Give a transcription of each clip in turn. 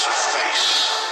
to face.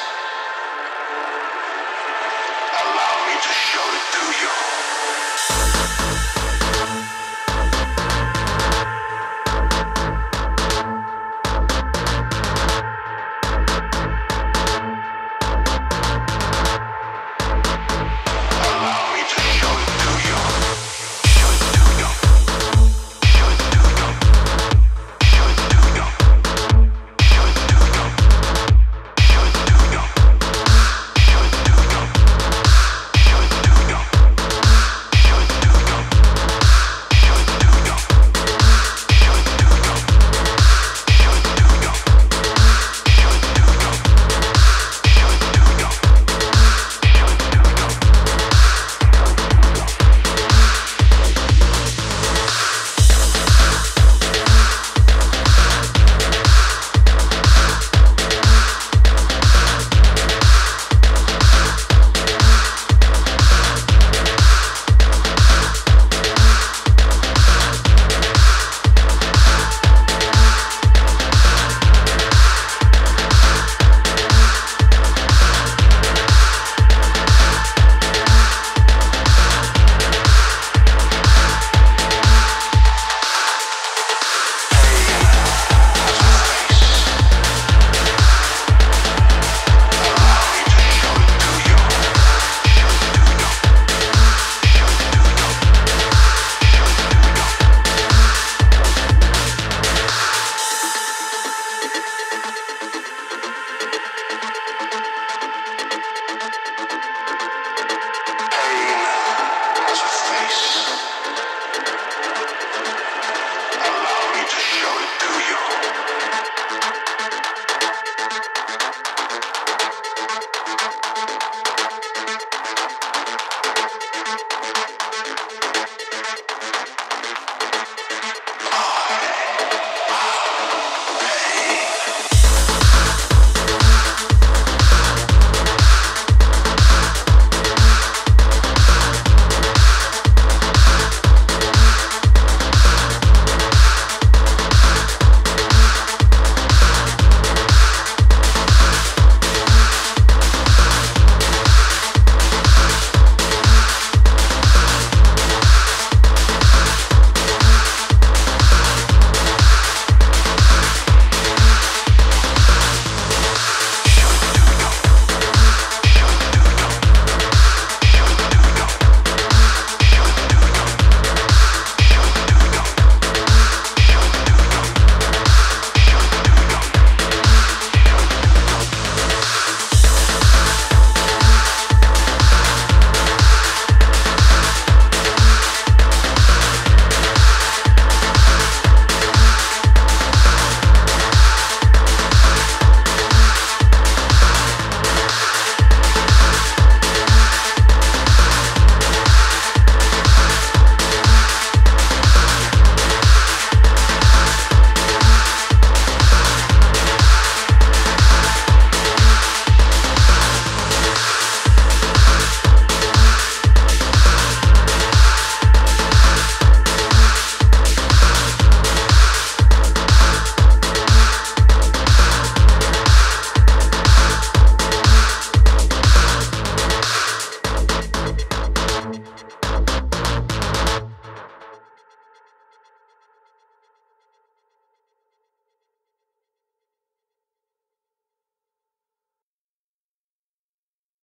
will do you.